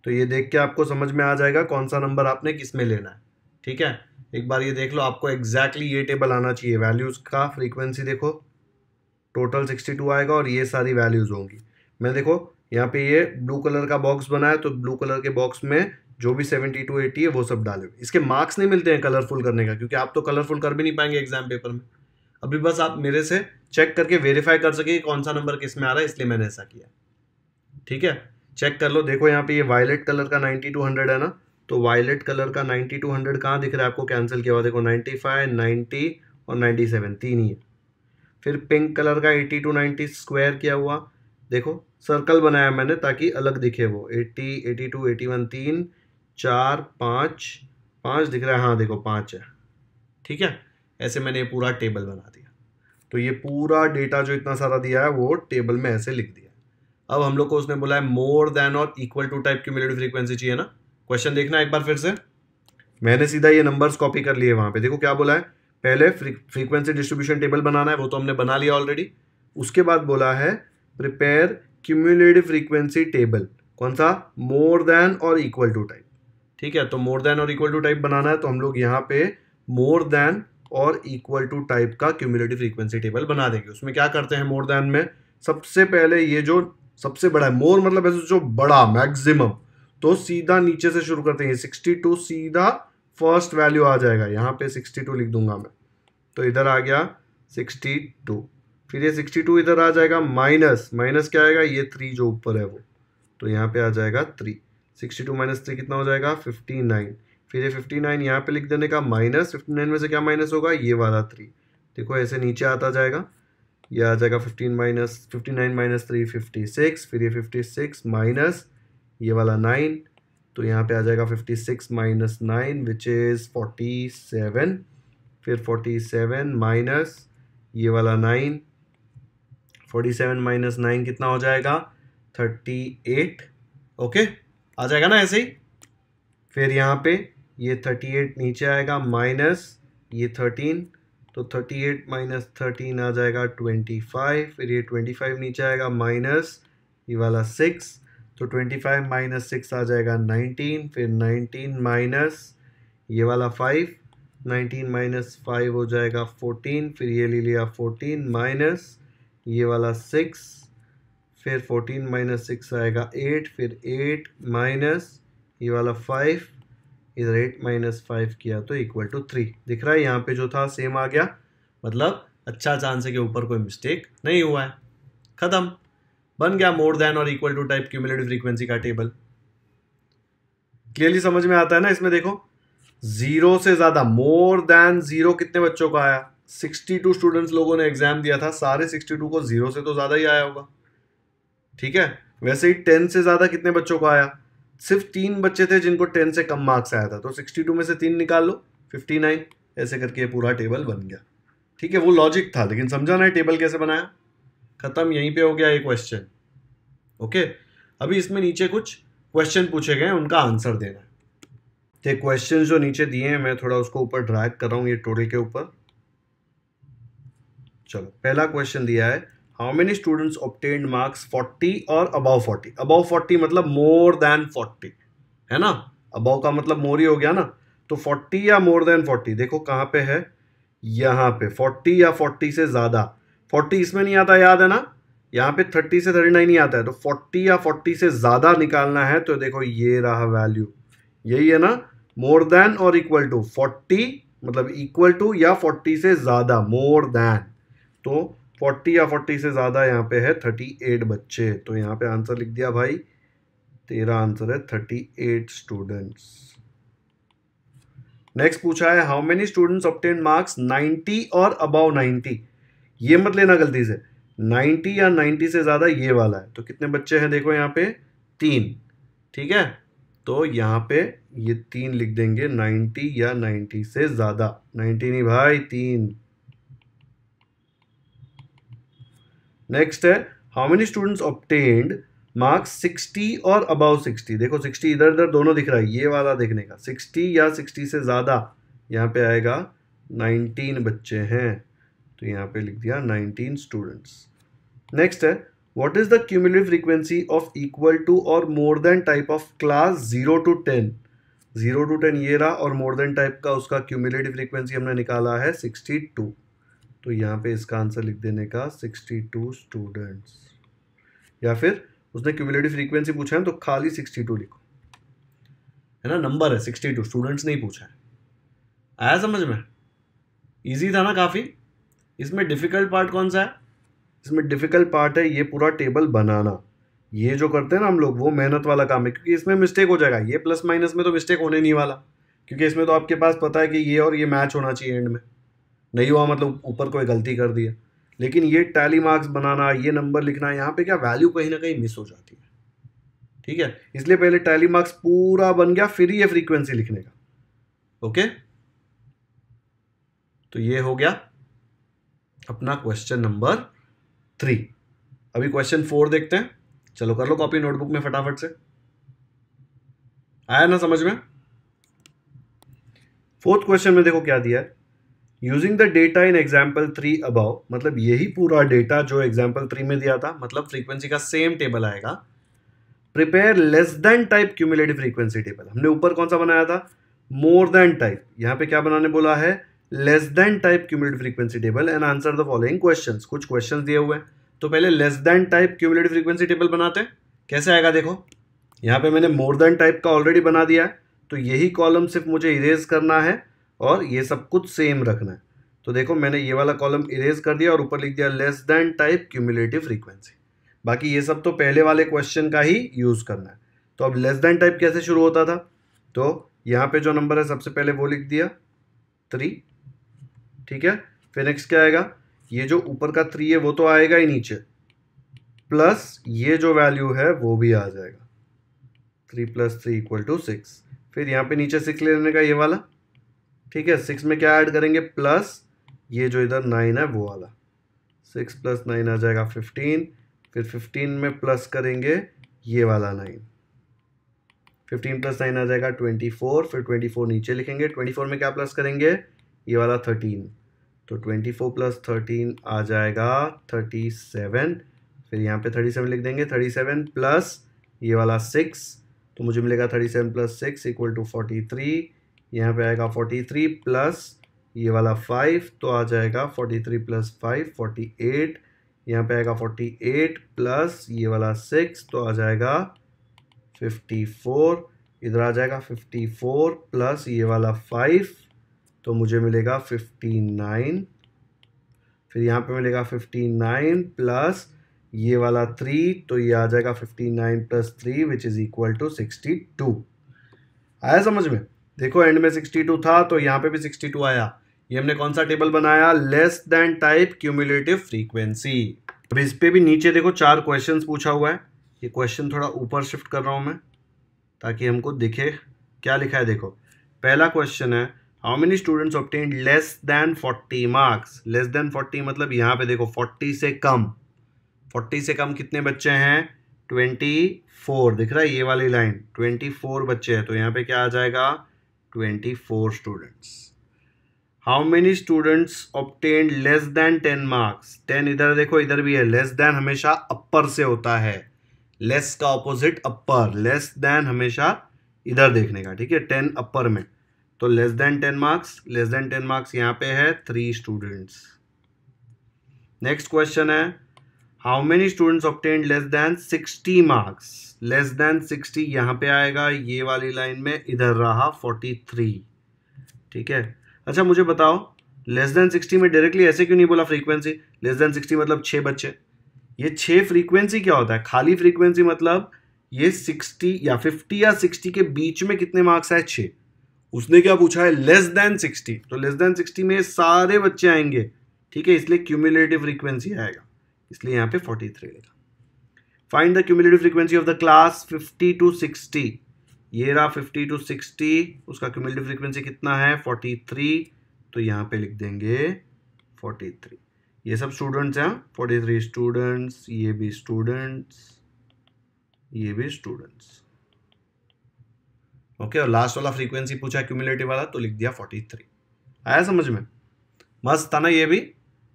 तो ये देख के आपको समझ में आ जाएगा कौन सा नंबर आपने किसमें लेना है। ठीक है? एक बार ये देख लो, आपको एग्जैक्टली ये टेबल आना चाहिए। वैल्यूज़ का फ्रीक्वेंसी देखो। टोटल सिक्सटी टू आएगा और ये सारी वैल्यूज़ होंगी। मैं देखो यहाँ पे ये ब्लू कलर का बॉक्स बनाया तो ब्लू कलर के बॉक्स में जो भी सेवेंटी टू एटी है वो सब डाले। इसके मार्क्स नहीं मिलते हैं कलरफुल करने का क्योंकि आप तो कलरफुल कर भी नहीं पाएँगे एग्ज़ाम पेपर में। अभी बस आप मेरे से चेक करके वेरीफाई कर सके कौन सा नंबर किसमें आ रहा है इसलिए मैंने ऐसा किया। ठीक है? चेक कर लो। देखो यहाँ पे ये वायलेट कलर का नाइन्टी टू हंड्रेड है ना तो वायलेट कलर का 90 टू हंड्रेड कहाँ दिख रहा है आपको? कैंसिल किया हुआ देखो 95, 90 और 97 तीन ही है। फिर पिंक कलर का 80 टू 90 स्क्वायर किया हुआ देखो। सर्कल बनाया मैंने ताकि अलग दिखे वो। 80, 82, 81 तीन चार पाँच पाँच दिख रहा है। हाँ देखो पाँच है। ठीक है? ऐसे मैंने ये पूरा टेबल बना दिया। तो ये पूरा डेटा जो इतना सारा दिया है वो टेबल में ऐसे लिख दिया। अब हम लोग को उसने बोला है मोर देन और इक्वल टू टाइप की क्यूमुलेटिव फ्रीक्वेंसी चाहिए ना? क्वेश्चन देखना एक बार फिर से। मैंने सीधा ये नंबर्स कॉपी कर लिए वहाँ पे। देखो क्या बोला है? पहले फ्रीक्वेंसी डिस्ट्रीब्यूशन टेबल बनाना है वो तो हमने बना लिया ऑलरेडी। उसके बाद बोला है प्रिपेयर क्यूमुलेटिव फ्रीक्वेंसी टेबल कौन सा? मोर देन और इक्वल टू टाइप ठीक है तो मोर देन और इक्वल टू टाइप बनाना है तो हम लोग यहाँ पे मोर देन और इक्वल टू टाइप का क्यूमुलेटिव फ्रीक्वेंसी टेबल बना देंगे। उसमें क्या करते हैं मोर देन में? सबसे पहले ये जो सबसे बड़ा है मोर मतलब ऐसे जो बड़ा मैक्सिमम तो सीधा नीचे से शुरू करते हैं सिक्सटी टू सीधा फ़र्स्ट वैल्यू आ जाएगा। यहाँ पे सिक्सटी टू लिख दूँगा मैं। तो इधर आ गया सिक्सटी टू फिर ये सिक्सटी टू इधर आ जाएगा माइनस माइनस क्या आएगा? ये थ्री जो ऊपर है वो। तो यहाँ पे आ जाएगा three sixty two minus three कितना हो जाएगा? फिफ्टी नाइन फिर ये फिफ्टी नाइन यहाँ पे लिख देने का माइनस फिफ्टी नाइन में से क्या माइनस होगा? ये वाला थ्री देखो, ऐसे नीचे आता जाएगा। ये आ जाएगा fifteen minus fifty nine minus three fifty six फिर ये फिफ्टी सिक्स माइनस ये वाला नाइन तो यहाँ पे आ जाएगा fifty six minus nine which is forty seven फिर फोर्टी सेवन माइनस ये वाला nine forty seven minus nine कितना हो जाएगा? थर्टी एट ओके आ जाएगा ना ऐसे ही? फिर यहाँ पे ये थर्टी एट नीचे आएगा माइनस ये थर्टीन तो थर्टी एट माइनस थर्टीन आ जाएगा ट्वेंटी फाइव फिर ये ट्वेंटी फाइव नीचे आएगा माइनस ये वाला सिक्स तो ट्वेंटी फाइव माइनस सिक्स आ जाएगा नाइनटीन फिर नाइनटीन माइनस ये वाला फाइव नाइनटीन माइनस फाइव हो जाएगा फोर्टीन फिर ये ले लिया फोर्टीन माइनस ये वाला सिक्स फिर फोर्टीन माइनस सिक्स आएगा एट फिर एट माइनस ये वाला फाइव इधर एट माइनस फाइव किया तो इक्वल टू थ्री दिख रहा है यहाँ पे जो था सेम आ गया। मतलब अच्छा चांस है कि ऊपर कोई मिस्टेक नहीं हुआ है। ख़त्म। बन गया मोर देन और equal to type cumulative frequency का टेबल क्लियरली समझ में आता है ना इसमें देखो? ज़ीरो से ज़्यादा मोर देन ज़ीरो कितने बच्चों का आया? सिक्सटी टू स्टूडेंट्स लोगों ने एग्ज़ाम दिया था, सारे सिक्सटी टू को ज़ीरो से तो ज़्यादा ही आया होगा। ठीक है? वैसे ही टेन से ज़्यादा कितने बच्चों को आया? सिर्फ़ तीन बच्चे थे जिनको टेन से कम मार्क्स आया था। तो सिक्सटी टू में से तीन निकाल लो फिफ्टी नाइन ऐसे करके ये पूरा टेबल बन गया। ठीक है? वो लॉजिक था, लेकिन समझा ना टेबल कैसे बनाया? खत्म, यहीं पे हो गया ये क्वेश्चन ओके? अभी इसमें नीचे कुछ क्वेश्चन पूछे गए उनका आंसर देना है। तो क्वेश्चन जो नीचे दिए हैं, मैं थोड़ा उसको ऊपर ड्रैग कर रहा हूँ, ये टोटल के ऊपर। चलो, पहला क्वेश्चन दिया है how many students obtained marks 40 और अबाउ 40 अबाउ 40 मतलब मोर देन 40 है ना? अबाउ का मतलब मोर ही हो गया ना? तो 40 या मोर देन 40 देखो कहाँ पे है? यहाँ पे। 40 या 40 से ज़्यादा। 40 इसमें नहीं आता, याद है ना? यहाँ पे 30 से 39 ही आता है। तो 40 या 40 से ज़्यादा निकालना है तो देखो ये रहा वैल्यू यही है ना? मोर देन और इक्वल टू 40 मतलब इक्वल टू या 40 से ज़्यादा मोर देन तो 40 या 40 से ज़्यादा यहाँ पे है 38 बच्चे। तो यहाँ पे आंसर लिख दिया भाई। तेरा आंसर है 38 स्टूडेंट्स नेक्स्ट पूछा है how many students obtain marks 90 और अबाउ 90 ये मत लेना गलती से। 90 या 90 से ज़्यादा ये वाला है। तो कितने बच्चे हैं देखो यहाँ पे? तीन। ठीक है? तो यहाँ पे ये तीन लिख देंगे 90 या 90 से ज़्यादा। 90 नहीं भाई, तीन। नेक्स्ट है how many students obtained marks 60 और अबाउ 60 देखो 60 इधर उधर दोनों दिख रहा है, ये वाला देखने का। 60 या 60 से ज़्यादा, यहाँ पे आएगा 19 बच्चे हैं। तो यहाँ पे लिख दिया 19 स्टूडेंट्स नेक्स्ट है what is the cumulative frequency of equal to और more than type of class zero to ten zero to ten ये रहा, और मोर देन टाइप का उसका क्यूमुलेटिव फ्रीक्वेंसी हमने निकाला है सिक्सटी टू तो यहाँ पे इसका आंसर लिख देने का सिक्सटी टू स्टूडेंट्स या फिर उसने क्यूमुलेटिव फ्रीक्वेंसी पूछा है तो खाली सिक्सटी टू लिखो। है ना? नंबर है सिक्सटी टू स्टूडेंट्स नहीं पूछा है। आया समझ में? इजी था ना काफ़ी? इसमें डिफ़िकल्ट पार्ट कौन सा है? इसमें डिफ़िकल्ट पार्ट है ये पूरा टेबल बनाना। ये जो करते हैं ना हम लोग, वो मेहनत वाला काम है, क्योंकि इसमें मिस्टेक हो जाएगा। ये प्लस माइनस में तो मिस्टेक होने नहीं वाला, क्योंकि इसमें तो आपके पास पता है कि ये और ये मैच होना चाहिए एंड में। नहीं हुआ मतलब ऊपर कोई गलती कर दी है लेकिन ये टैली मार्क्स बनाना, ये नंबर लिखना, यहाँ पे क्या वैल्यू कहीं ना कहीं मिस हो जाती है। ठीक है? इसलिए पहले टैली मार्क्स पूरा बन गया, फिर ये फ्रीक्वेंसी लिखने का। ओके तो ये हो गया अपना क्वेश्चन नंबर थ्री अभी क्वेश्चन फोर देखते हैं। चलो कर लो कॉपी नोटबुक में फटाफट से। आया ना समझ में? फोर्थ क्वेश्चन में देखो क्या दिया है। Using the data in example three above मतलब यही पूरा डेटा जो एग्ज़ाम्पल थ्री में दिया था मतलब फ्रीक्वेंसी का सेम टेबल आएगा। Prepare less than type cumulative frequency table हमने ऊपर कौन सा बनाया था? मोर देन टाइप यहाँ पे क्या बनाने बोला है? Less than type cumulative frequency table and answer the following questions कुछ क्वेश्चन दिए हुए हैं। तो पहले less than type cumulative frequency table बनाते हैं। कैसे आएगा देखो। यहाँ पे मैंने मोर देन टाइप का ऑलरेडी बना दिया है। तो यही कॉलम सिर्फ़ मुझे इरेज करना है। और ये सब कुछ सेम रखना है। तो देखो, मैंने ये वाला कॉलम इरेज कर दिया और ऊपर लिख दिया less than type cumulative frequency बाकी ये सब तो पहले वाले क्वेश्चन का ही यूज़ करना है। तो अब लेस देन टाइप कैसे शुरू होता था? तो यहाँ पे जो नंबर है, सबसे पहले वो लिख दिया थ्री ठीक है? फिर नेक्स्ट क्या आएगा? ये जो ऊपर का थ्री है, वो तो आएगा ही नीचे। प्लस ये जो वैल्यू है, वो भी आ जाएगा। Three plus three equal to six फिर यहाँ पे नीचे सिक्स लेने का ये वाला। ठीक है सिक्स में क्या ऐड करेंगे? प्लस ये जो इधर नाइन है, वो वाला। सिक्स प्लस नाइन आ जाएगा फिफ्टीन फिर फिफ्टीन में प्लस करेंगे ये वाला नाइन फिफ्टीन प्लस नाइन आ जाएगा ट्वेंटी फोर फिर ट्वेंटी फोर नीचे लिखेंगे। ट्वेंटी फोर में क्या प्लस करेंगे? ये वाला थर्टीन तो ट्वेंटी फोर प्लस थर्टीन आ जाएगा थर्टी सेवन फिर यहाँ पे थर्टी सेवन लिख देंगे। थर्टी सेवन प्लस ये वाला सिक्स तो मुझे मिलेगा thirty seven plus six equal to forty three यहाँ पे आएगा फोर्टी थ्री प्लस ये वाला फाइव तो आ जाएगा forty three plus five forty eight यहाँ पे आएगा फोर्टी एट प्लस ये वाला सिक्स तो आ जाएगा फिफ्टी फोर इधर आ जाएगा फिफ्टी फोर प्लस ये वाला फाइव तो मुझे मिलेगा फिफ्टी नाइन फिर यहाँ पे मिलेगा फिफ्टी नाइन प्लस ये वाला थ्री तो ये आ जाएगा fifty nine plus three which is equal to sixty two आया समझ में? देखो एंड में सिक्सटी टू था तो यहाँ पे भी सिक्सटी टू आया। ये हमने कौन सा टेबल बनाया? Less than type cumulative frequency अब इस पे भी नीचे देखो, चार क्वेश्चन पूछा हुआ है। ये क्वेश्चन थोड़ा ऊपर शिफ्ट कर रहा हूँ मैं, ताकि हमको दिखे क्या लिखा है, देखो। पहला क्वेश्चन है how many students obtain less than forty marks less than forty मतलब यहाँ पे देखो फोर्टी से कम। फोर्टी से कम कितने बच्चे हैं? ट्वेंटी फोर दिख रहा है ये वाली लाइन ट्वेंटी फोर बच्चे हैं तो यहाँ पे क्या आ जाएगा? Twenty four students how many students obtain less than ten marks ten इधर देखो, इधर भी है। लेस देन हमेशा अपर से होता है। लेस का ऑपोजिट अपर लेस देन हमेशा इधर देखने का, ठीक है? टेन अपर में। तो less than ten marks less than ten marks यहाँ पे है थ्री स्टूडेंट्स नेक्स्ट क्वेश्चन है। How many students obtain less than sixty marks less than sixty यहाँ पे आएगा, ये वाली लाइन में, इधर रहा फोर्टी थ्री ठीक है? अच्छा मुझे बताओ लेस देन सिक्सटी में डायरेक्टली ऐसे क्यों नहीं बोला फ्रीक्वेंसी लेस देन सिक्सटी मतलब छः बच्चे। ये छः फ्रीक्वेंसी क्या होता है? खाली फ्रीक्वेंसी मतलब ये सिक्सटी या फिफ्टी या सिक्सटी के बीच में कितने मार्क्स आए? छः उसने क्या पूछा है? लेस देन सिक्सटी तो लेस देन सिक्सटी में सारे बच्चे आएँगे। ठीक है? इसलिए क्यूमुलेटिव फ्रीक्वेंसी आएगा। इसलिए यहाँ पे 43 लिखा। Find the cumulative frequency of the class 50 to 60 ये रहा 50 टू 60 उसका क्यूमुलेटिव फ्रीक्वेंसी कितना है? 43 तो यहाँ पे लिख देंगे 43 ये सब स्टूडेंट्स हैं 43 स्टूडेंट्स ये भी स्टूडेंट्स ये भी स्टूडेंट्स ओके और लास्ट वाला फ्रीक्वेंसी पूछा क्यूमुलेटिव वाला तो लिख दिया 43 आया समझ में? मस्त था ना ये भी?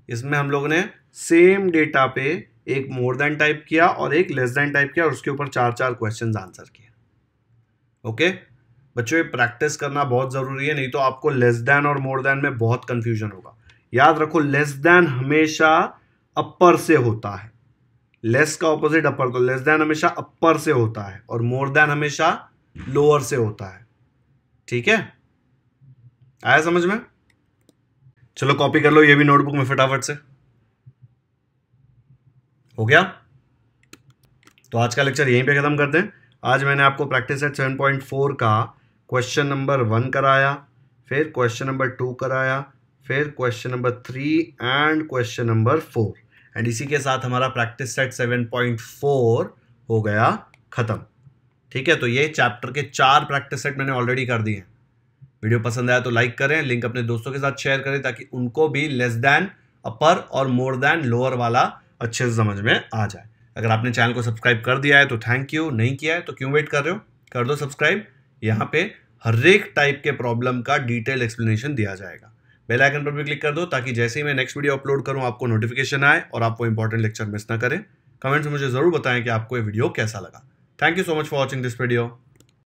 इसमें हम लोगों ने सेम डेटा पे एक मोर देन टाइप किया और एक लेस देन टाइप किया और उसके ऊपर चार चार क्वेश्चंस आंसर किए। ओके बच्चों, ये प्रैक्टिस करना बहुत ज़रूरी है, नहीं तो आपको लेस देन और मोर देन में बहुत कंफ्यूजन होगा। याद रखो लेस देन हमेशा अपर से होता है। लेस का ऑपोजिट अपर तो लेस देन हमेशा अपर से होता है और मोर देन हमेशा लोअर से होता है। ठीक है? आया समझ में? चलो कॉपी कर लो, ये भी नोटबुक में फटाफट से। हो गया? तो आज का लेक्चर यहीं पे ख़त्म करते हैं। आज मैंने आपको प्रैक्टिस सेट 7.4 का क्वेश्चन नंबर वन कराया, फिर क्वेश्चन नंबर टू कराया, फिर question number three and question number four and इसी के साथ हमारा प्रैक्टिस सेट 7.4 हो गया ख़त्म। ठीक है तो ये चैप्टर के चार प्रैक्टिस सेट मैंने ऑलरेडी कर दिए वीडियो पसंद आया तो लाइक करें लिंक अपने दोस्तों के साथ शेयर करें ताकि उनको भी लेस देन अपर और मोर देन लोअर वाला अच्छे से समझ में आ जाए। अगर आपने चैनल को सब्सक्राइब कर दिया है तो थैंक यू। नहीं किया है तो क्यों वेट कर रहे हो? कर दो सब्सक्राइब। यहाँ पे हर एक टाइप के प्रॉब्लम का डिटेल एक्सप्लेनेशन दिया जाएगा। बेल आइकन पर भी क्लिक कर दो ताकि जैसे ही मैं नेक्स्ट वीडियो अपलोड करूँ, आपको नोटिफिकेशन आए और आप वो इंपॉर्टेंट लेक्चर मिस ना करें। कमेंट्स में मुझे ज़रूर बताएँ कि आपको ये वीडियो कैसा लगा। Thank you so much for watching this video.